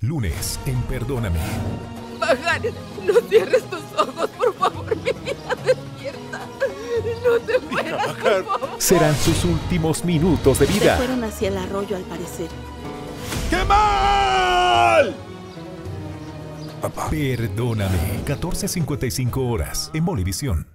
Lunes en Perdóname. Bajar, no cierres tus ojos, por favor, mi vida despierta. No te mueras, por favor. Serán sus últimos minutos de Se vida. fueron hacia el arroyo, al parecer. ¡Qué mal! Perdóname. 14.55 horas en Bolivisión.